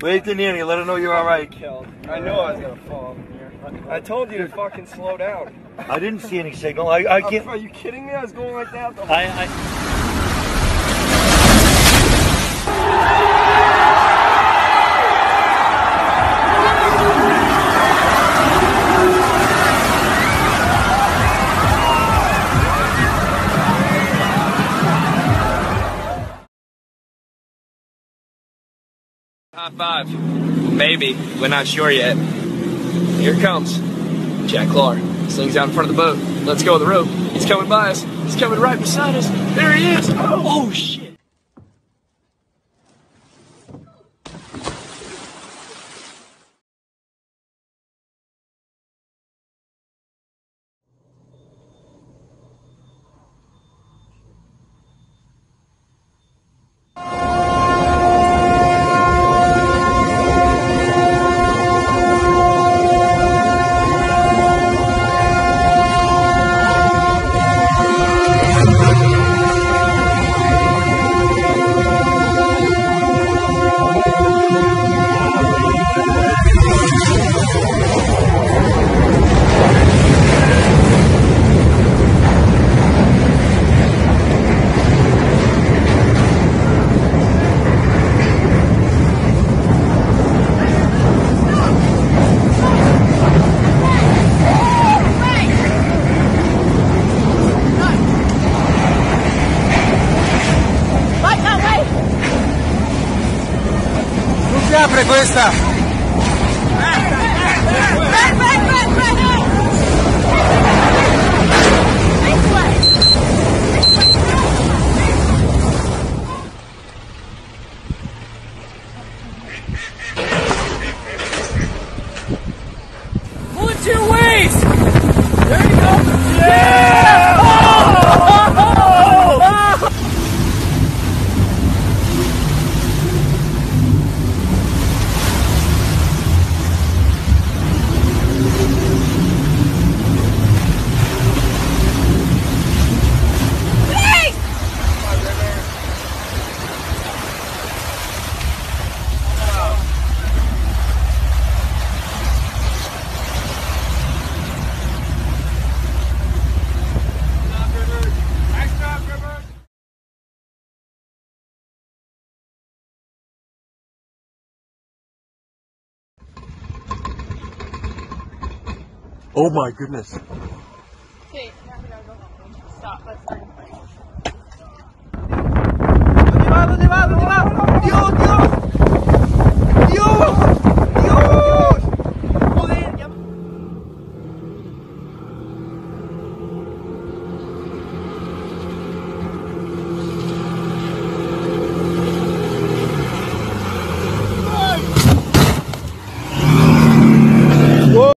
Wait to Nanny, let her know you're alright. I knew I was gonna fall in here. I told you to fucking slow down. I didn't see any signal. I, I can't. Are you kidding me? I was going like that. The whole I, I, High five. Maybe. We're not sure yet. Here it comes. Jack Clark. Slings out in front of the boat. Let's go with the rope. He's coming by us. He's coming right beside us. There he is. Oh, shit. Apre questa! Oh my goodness.